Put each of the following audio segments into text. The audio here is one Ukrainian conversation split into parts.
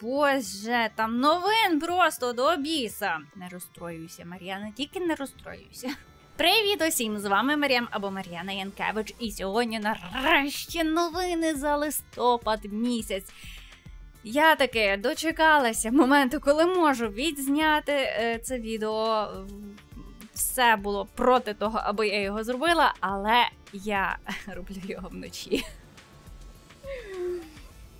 Боже, там новин просто до біса. Не розстроюйся, Мар'яна, тільки не розстроюйся. Привіт усім! З вами Мар'ям або Мар'яна Янкевич. І сьогодні нарешті новини за листопад місяць. Я таки дочекалася моменту, коли можу відзняти е, це відео. Все було проти того, аби я його зробила, але я роблю його вночі.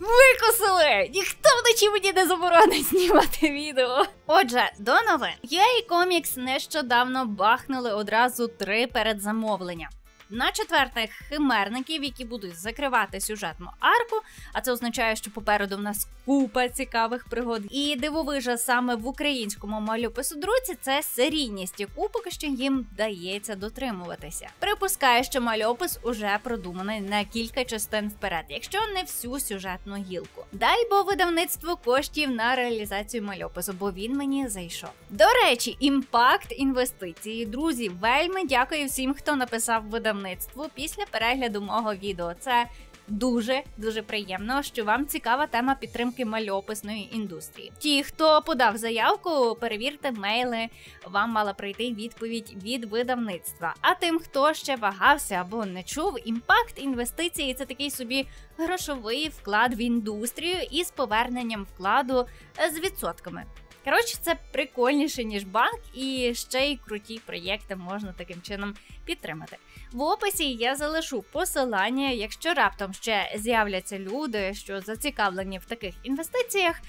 Викосили! Ніхто вночі мені не заборонить знімати відео. Отже, до новин. UA Comics нещодавно бахнули одразу три передзамовлення на четвертих химерників, які будуть закривати сюжетну арку. А це означає, що попереду в нас купа цікавих пригод. І дивовижа саме в українському малюпису друзі це серійність, яку поки що їм вдається дотримуватися. Припускаю, що мальопис уже продуманий на кілька частин вперед, якщо не всю сюжетну гілку. Дай бо видавництво коштів на реалізацію мальопису, бо він мені зайшов. До речі, імпакт інвестиції, друзі, вельми дякую всім, хто написав видавництво видавництву після перегляду мого відео. Це дуже дуже приємно, що вам цікава тема підтримки мальописної індустрії. Ті, хто подав заявку, перевірте мейли. Вам мала прийти відповідь від видавництва. А тим, хто ще вагався або не чув, імпакт інвестиції це такий собі грошовий вклад в індустрію із поверненням вкладу з відсотками. Коротше, це прикольніше, ніж банк, і ще й круті проєкти можна таким чином підтримати. В описі я залишу посилання, якщо раптом ще з'являться люди, що зацікавлені в таких інвестиціях.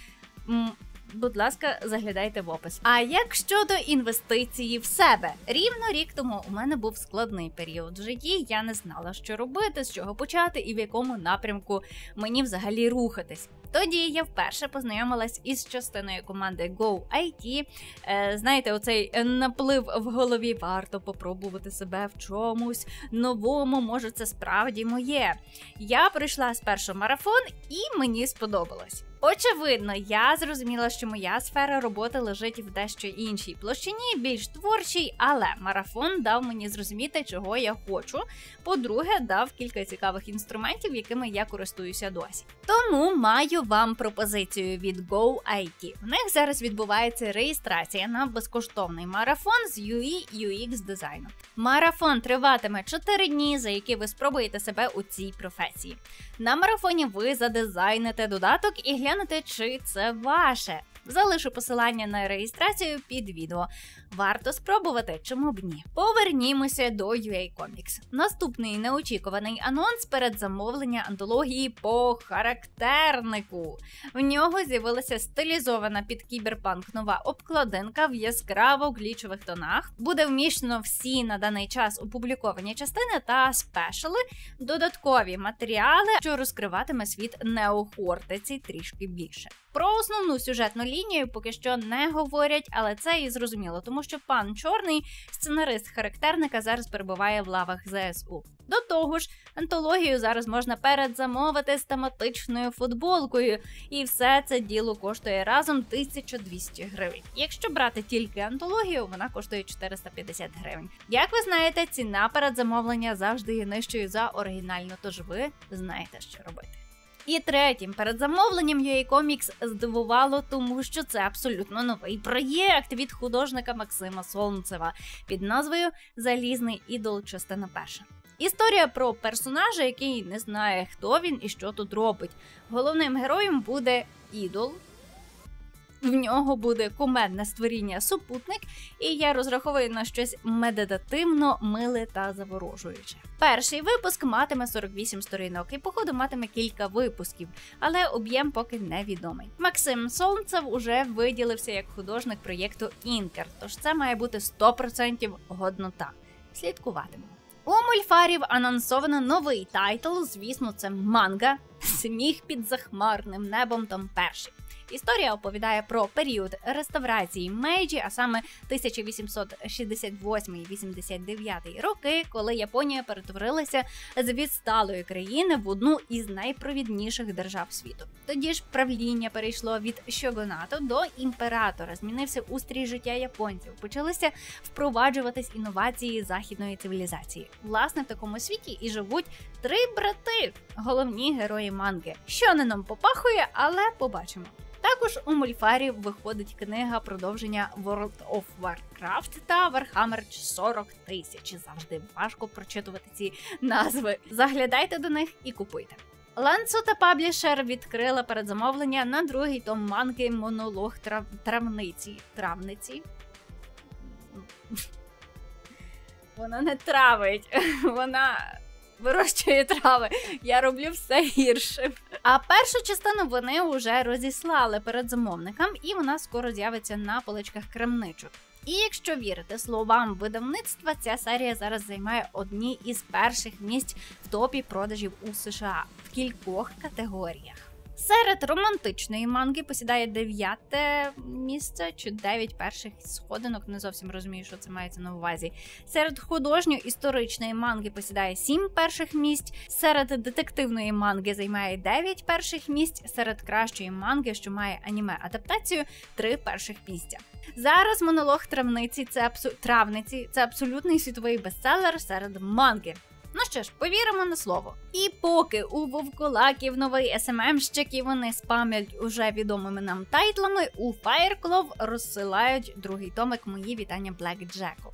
Будь ласка, заглядайте в опис. А як щодо інвестиції в себе, рівно рік тому у мене був складний період в житті. Я не знала, що робити, з чого почати і в якому напрямку мені взагалі рухатись. Тоді я вперше познайомилась із частиною команди Go IT. Е, знаєте, оцей наплив в голові варто попробувати себе в чомусь новому. Може, це справді моє. Я прийшла спершу марафон, і мені сподобалось. Очевидно, я зрозуміла, що моя сфера роботи лежить в дещо іншій площині, більш творчій, але марафон дав мені зрозуміти, чого я хочу. По-друге, дав кілька цікавих інструментів, якими я користуюся досі. Тому маю вам пропозицію від GoIT. В них зараз відбувається реєстрація на безкоштовний марафон з UI UX дизайну. Марафон триватиме 4 дні, за які ви спробуєте себе у цій професії. На марафоні ви задизайните додаток і глянете, чи це ваше. Залишу посилання на реєстрацію під відео. Варто спробувати, чому б ні. Повернімося до UA Comics. Наступний неочікуваний анонс перед замовлення антології по характернику. В нього з'явилася стилізована під кіберпанк нова обкладинка в яскраво глічових тонах. Буде вміщено всі на даний час опубліковані частини та спешали, додаткові матеріали, що розкриватиме світ неохортиці трішки більше. Про основну сюжетну лінію поки що не говорять, але це і зрозуміло, тому що пан Чорний, сценарист характерника, зараз перебуває в лавах ЗСУ. До того ж, антологію зараз можна передзамовити з тематичною футболкою, і все це діло коштує разом 1200 гривень. Якщо брати тільки антологію, вона коштує 450 гривень. Як ви знаєте, ціна передзамовлення завжди є нижчою за оригінальну, тож ви знаєте, що робити. І третім перед замовленням UA Comics здивувало, тому що це абсолютно новий проєкт від художника Максима Солнцева під назвою Залізний ідол, частина перша. Історія про персонажа, який не знає, хто він і що тут робить. Головним героєм буде ідол, в нього буде кумедне створіння супутник, і я розраховую на щось медитативно, миле та заворожуюче. Перший випуск матиме 48 сторінок і, походу, матиме кілька випусків, але об'єм поки невідомий. Максим Солнцев уже виділився як художник проєкту Інкер, тож це має бути 100% годнота. Слідкуватимемо. У мольфарів анонсовано новий тайтл. Звісно, це манга. Сміх під захмарним небом. Том перший. Історія оповідає про період реставрації Мейдзі, а саме 1868-89 роки, коли Японія перетворилася з відсталої країни в одну із найпровідніших держав світу. Тоді ж правління перейшло від щогонату до імператора. Змінився устрій життя японців. Почалися впроваджуватись інновації західної цивілізації. Власне, в такому світі і живуть три брати, головні герої манги. Що не нам попахує, але побачимо. Також у мульфарі виходить книга продовження World of Warcraft та Warhammer 40 тисяч. Завжди важко прочитувати ці назви. Заглядайте до них і купуйте. Ланцу та Паблішер відкрила передзамовлення на другий том манги монолог трав... травниці. Травниці. Вона не травить, вона вирощує трави. Я роблю все гірше. А першу частину вони вже розіслали перед замовникам, і вона скоро з'явиться на поличках крамничок. І якщо вірити словам видавництва, ця серія зараз займає одні із перших місць в топі продажів у США в кількох категоріях. Серед романтичної манги посідає дев'яте місце чи дев'ять перших сходинок. Не зовсім розумію, що це мається на увазі. Серед художньо-історичної манги посідає сім перших місць. Серед детективної манги займає дев'ять перших місць. Серед кращої манги, що має аніме адаптацію, три перших місця. Зараз монолог травниці це абсу... травниці це абсолютний світовий бестселер серед манги. Ну що ж, повіримо на слово. І поки у вовкулаків новий СММщик і вони спамлять уже відомими нам тайтлами, у Fireclaw розсилають другий томик Мої вітання Блек Джеку.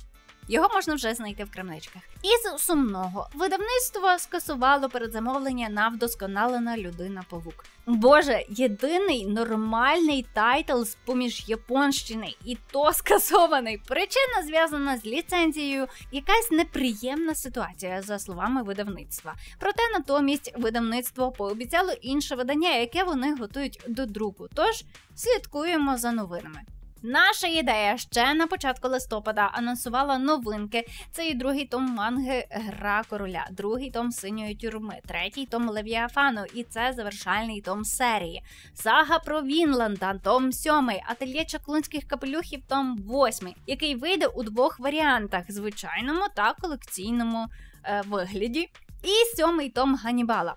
Його можна вже знайти в крамничках. Із сумного видавництво скасувало передзамовлення на вдосконалена людина павук. Боже, єдиний нормальний тайтл з поміж японщини, і то скасований. Причина зв'язана з ліцензією, якась неприємна ситуація, за словами видавництва. Проте натомість видавництво пообіцяло інше видання, яке вони готують до друку. Тож слідкуємо за новинами. Наша ідея ще на початку листопада анонсувала новинки. Це і другий том манги Гра короля, другий том синьої тюрми, третій том Левіафану, і це завершальний том серії. Сага про Вінланда, том сьомий, ательє чаклунських капелюхів, том восьмий, який вийде у двох варіантах: звичайному та колекційному е, вигляді. І сьомий том Ганібала.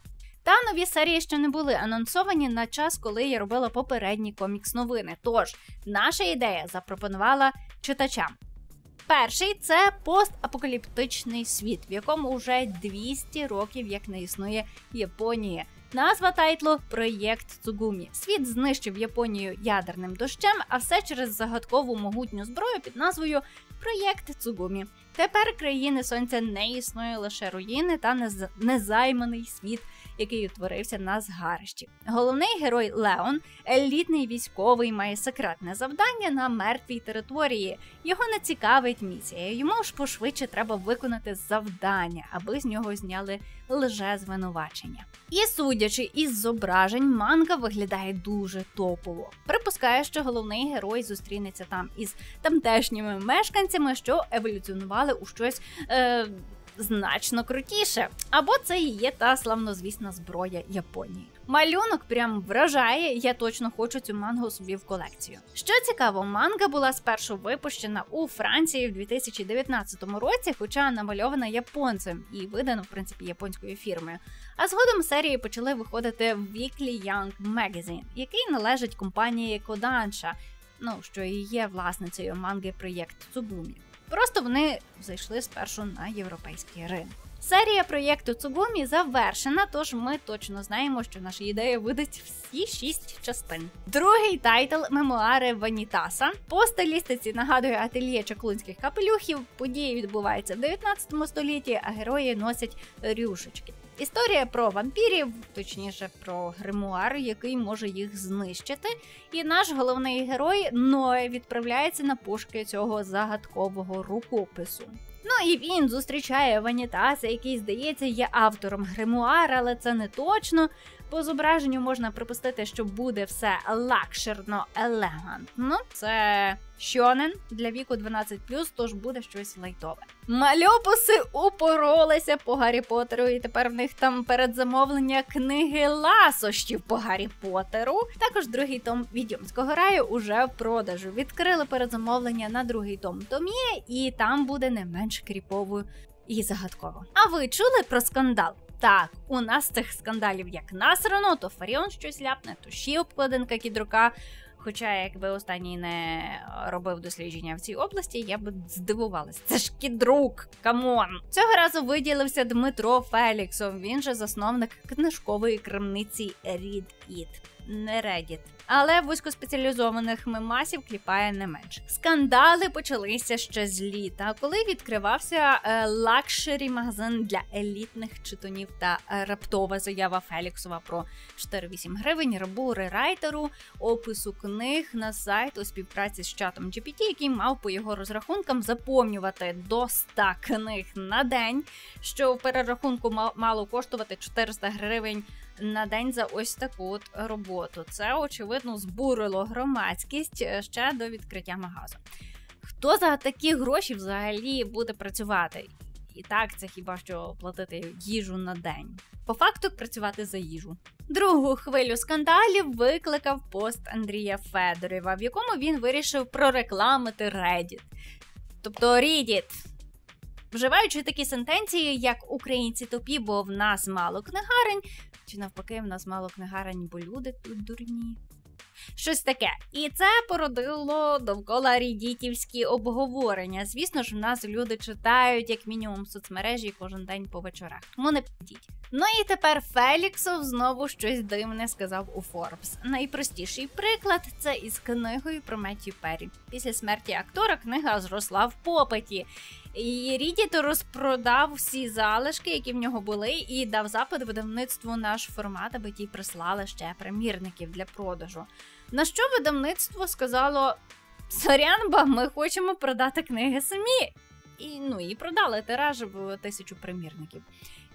Та нові серії ще не були анонсовані на час, коли я робила попередні комікс-новини. Тож наша ідея запропонувала читачам. Перший це постапокаліптичний світ, в якому вже 200 років як не існує Японія. Назва тайтлу проєкт Цугумі. Світ знищив Японію ядерним дощем, а все через загадкову могутню зброю під назвою Проєкт Цугумі. Тепер країни сонця не існує лише руїни та незайманий світ який утворився на згарищі. Головний герой Леон, елітний військовий, має секретне завдання на мертвій території. Його не цікавить місія. Йому ж пошвидше треба виконати завдання, аби з нього зняли лже звинувачення. І судячи із зображень, манга виглядає дуже топово. Припускає, що головний герой зустрінеться там із тамтешніми мешканцями, що еволюціонували у щось. Е- значно крутіше. Або це і є та славнозвісна зброя Японії. Малюнок прям вражає, я точно хочу цю мангу собі в колекцію. Що цікаво, манга була спершу випущена у Франції в 2019 році, хоча намальована японцем і видана, в принципі, японською фірмою. А згодом серії почали виходити в Weekly Young Magazine, який належить компанії Kodansha, ну що і є власницею манги проєкт Цубумі. Просто вони зайшли спершу на європейський ринок. Серія проєкту Цубумі завершена, тож ми точно знаємо, що наша ідея видасть всі шість частин. Другий тайтл мемуари Ванітаса. По стилістиці нагадує ательє чаклунських капелюхів. Події відбуваються в 19 столітті, а герої носять рюшечки. Історія про вампірів, точніше про гримуар, який може їх знищити. І наш головний герой Ноє відправляється на пошуки цього загадкового рукопису. Ну і він зустрічає Ванітаса, який, здається, є автором гримуара, але це не точно. По зображенню можна припустити, що буде все лакшерно елегантно. Це щонен для віку 12+, тож буде щось лайтове. Мальопуси упоролися по Гаррі Поттеру, і тепер в них там передзамовлення книги ласощів по Гаррі Поттеру. Також другий том відьомського раю уже в продажу. Відкрили передзамовлення на другий том Томія, і там буде не менш кріпово і загадково. А ви чули про скандал? Так, у нас цих скандалів як насрано, то Фаріон щось ляпне, то ще обкладинка кідрука. Хоча, якби останній не робив дослідження в цій області, я б здивувалась. Це ж кідрук, come on! Цього разу виділився Дмитро Феліксов. Він же засновник книжкової крамниці Read It. не Reddit. Але вузькоспеціалізованих мемасів кліпає не менш. Скандали почалися ще з літа, коли відкривався е, luxury магазин для елітних читунів та е, раптова заява Феліксова про 4-8 гривень, рабу рерайтеру, опису книг на сайт у співпраці з чатом GPT, який мав по його розрахункам заповнювати до 100 книг на день, що в перерахунку мало коштувати 400 гривень на день за ось таку от роботу. Це очевидно збурило громадськість е, ще до відкриття магазу. Хто за такі гроші взагалі буде працювати? І так, це хіба що платити їжу на день. По факту працювати за їжу. Другу хвилю скандалів викликав пост Андрія Федорєва, в якому він вирішив прорекламити Reddit. Тобто Reddit Вживаючи такі сентенції, як українці тупі, бо в нас мало книгарень, чи навпаки, в нас мало книгарень, бо люди тут дурні. Щось таке. І це породило довкола рідітівські обговорення. Звісно ж, в нас люди читають як мінімум соцмережі кожен день по вечорах. Тому не підіть. Ну і тепер Феліксов знову щось дивне сказав у Форбс. Найпростіший приклад це із книгою про Меттю Перрі. Після смерті актора книга зросла в попиті. І Рідіт розпродав всі залишки, які в нього були, і дав запит видавництву наш формат, аби ті прислали ще примірників для продажу. На що видавництво сказало: Сорян, ба, ми хочемо продати книги самі. І ну і продали тираж в тисячу примірників.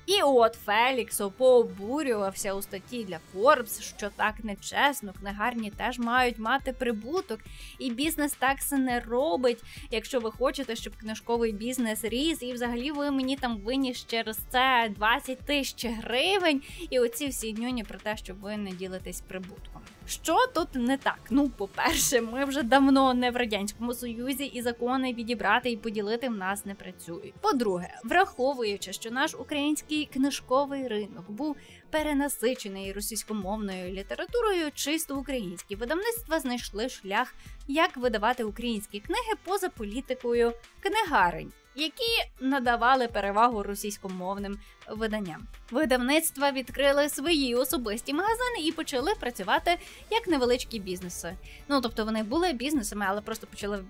І от Феліксо пообурювався у статті для Forbes, що так нечесно, книгарні теж мають мати прибуток, і бізнес так це не робить, якщо ви хочете, щоб книжковий бізнес ріс, і взагалі ви мені там виніс через це 20 тисяч гривень, і оці всі нюні про те, що ви не ділитесь прибутком. Що тут не так? Ну, по-перше, ми вже давно не в радянському союзі, і закони відібрати і поділити в нас не працюють. По-друге, враховуючи, що наш український книжковий ринок був перенасичений російськомовною літературою, чисто українські видавництва знайшли шлях, як видавати українські книги поза політикою книгарень які надавали перевагу російськомовним виданням. Видавництва відкрили свої особисті магазини і почали працювати як невеличкі бізнеси. Ну тобто вони були бізнесами, але просто почали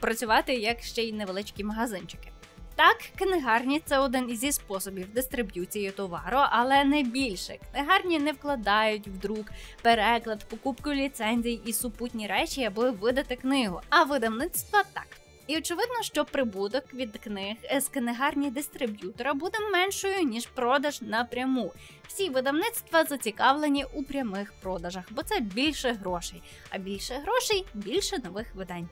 працювати як ще й невеличкі магазинчики. Так, книгарні це один зі способів дистриб'юції товару, але не більше. Книгарні не вкладають в друк, переклад, покупку ліцензій і супутні речі, аби видати книгу. А видавництва так. І очевидно, що прибуток від книг з книгарні дистриб'ютора буде меншою ніж продаж напряму. Всі видавництва зацікавлені у прямих продажах, бо це більше грошей. А більше грошей більше нових видань.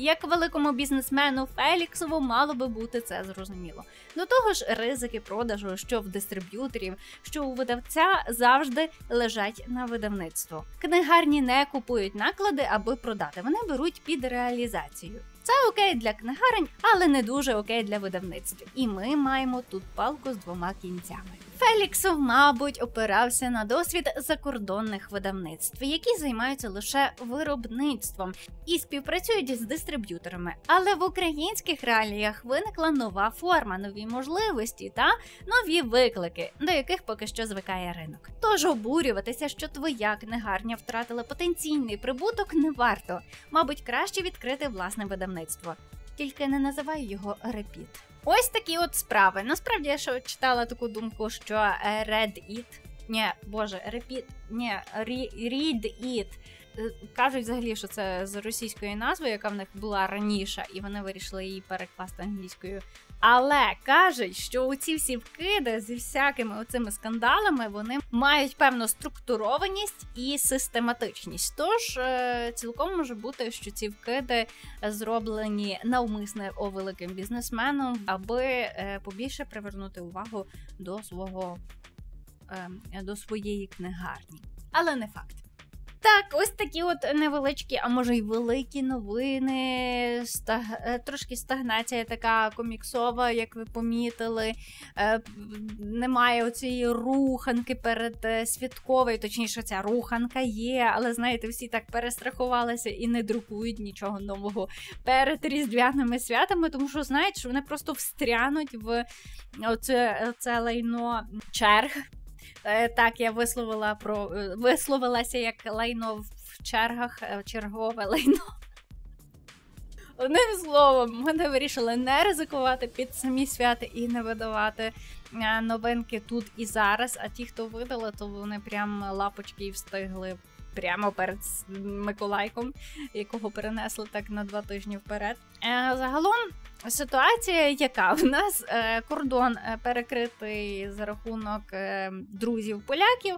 Як великому бізнесмену Феліксову мало би бути це зрозуміло. До того ж, ризики продажу, що в дистриб'юторів, що у видавця завжди лежать на видавництво. Книгарні не купують наклади, аби продати. Вони беруть під реалізацію. Це окей для книгарень, але не дуже окей для видавництв. І ми маємо тут палку з двома кінцями. Феліксов, мабуть, опирався на досвід закордонних видавництв, які займаються лише виробництвом і співпрацюють з дистриб'юторами. Але в українських реаліях виникла нова форма, нові можливості та нові виклики, до яких поки що звикає ринок. Тож обурюватися, що твоя книгарня втратила потенційний прибуток, не варто. Мабуть, краще відкрити власне видавництво. Тільки не називай його репіт. Ось такі от справи. Насправді я ще читала таку думку, що е, Red It, ні, боже, Repeat, ні, Read It. Е, кажуть взагалі, що це з російської назви, яка в них була раніше, і вони вирішили її перекласти англійською але кажуть, що у ці всі вкиди зі всякими оцими скандалами вони мають певну структурованість і систематичність. Тож е, цілком може бути, що ці вкиди зроблені навмисне о великим бізнесменом, аби е, побільше привернути увагу до свого ем, до своєї книгарні, але не факт. Так, ось такі от невеличкі, а може й великі новини. Стаг... Е, трошки стагнація така коміксова, як ви помітили. Е, Немає оцієї руханки перед е, святковою, точніше, ця руханка є, але знаєте, всі так перестрахувалися і не друкують нічого нового перед різдвяними святами, тому що знають, що вони просто встрянуть в оце, оце лайно черг так, я висловила про е, висловилася як лайно в чергах, е, чергове лайно. Одним словом, ми вирішили не ризикувати під самі свята і не видавати е, новинки тут і зараз. А ті, хто видали, то вони прям лапочки і встигли прямо перед Миколайком, якого перенесли так на два тижні вперед. Е, Загалом ситуація, яка в нас е, кордон е, перекритий за рахунок друзів поляків.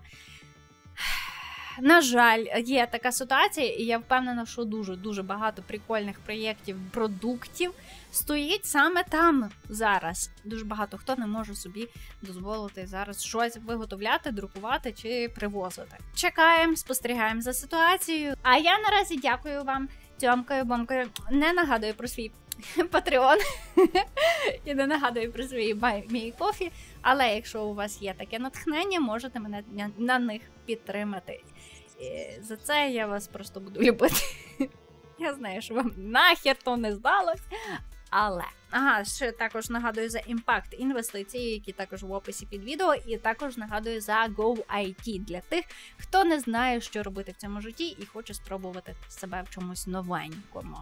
На жаль, є така ситуація, і я впевнена, що дуже дуже багато прикольних проєктів, продуктів стоїть саме там зараз. Дуже багато хто не може собі дозволити зараз щось виготовляти, друкувати чи привозити. Чекаємо, спостерігаємо за ситуацією. А я наразі дякую вам, цьомкою, бомкою. Не нагадую про свій Патреон і не нагадую про Buy Me Coffee, але якщо у вас є таке натхнення, можете мене на них підтримати. І за це я вас просто буду любити. Я знаю, що вам нахер то не здалось. Але ага, ще також нагадую за імпакт інвестиції, які також в описі під відео, і також нагадую за GoIT для тих, хто не знає, що робити в цьому житті і хоче спробувати себе в чомусь новенькому.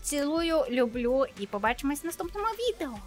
Цілую, люблю і побачимось в наступному відео.